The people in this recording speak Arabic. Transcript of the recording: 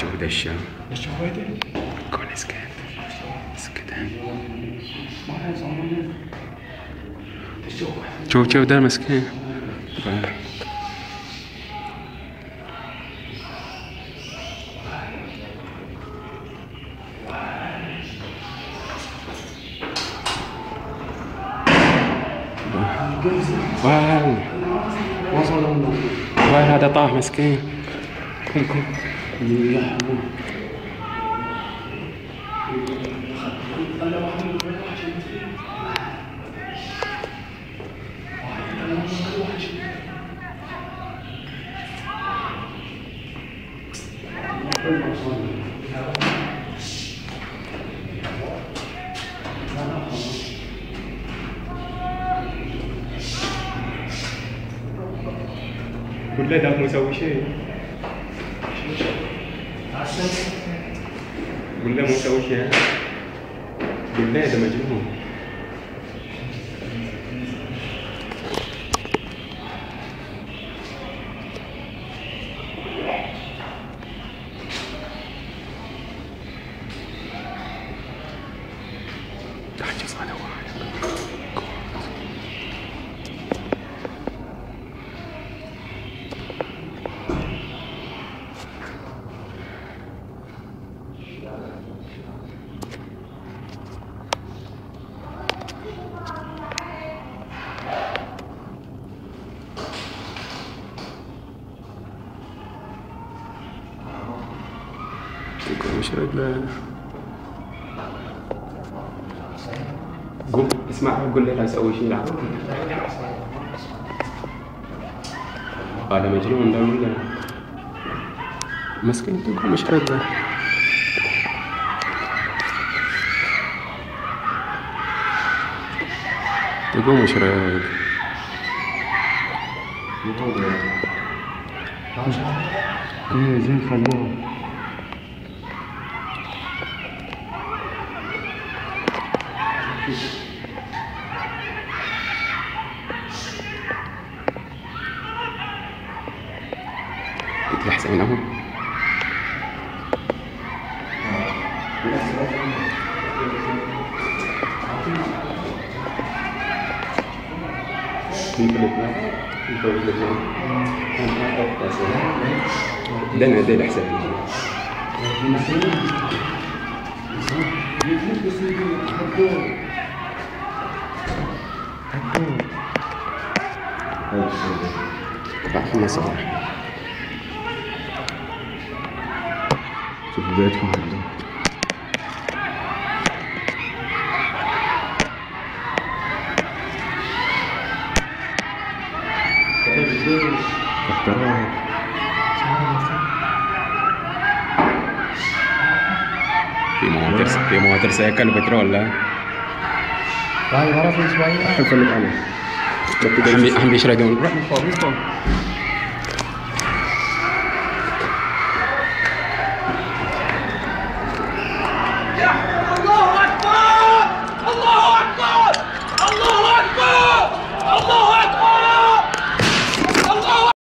شوف دشة إيش هوايتي؟ كون اسكت اسكت شوف شوف ده مسكين؟ واو واو هذا طاح مسكين. كل ده مسوي شيء قول له مسوي شيء قول له ده مجنون تعجز على مش رجله قوم اسمع قول لي لا أسوي شيء لا هذا مجنون ده ولا مسكين تقول مش رجله تقول مش رجله إيه زين خلوه قلت له حسين اهو دنا دنا حسين بعد خمس صباح شوف بيتكم هذا اختراع في مواتر في مواتر سيكل بترول لا هاي ورا في شوية حفل أنا هم بيشرقون روح من فوق من فوق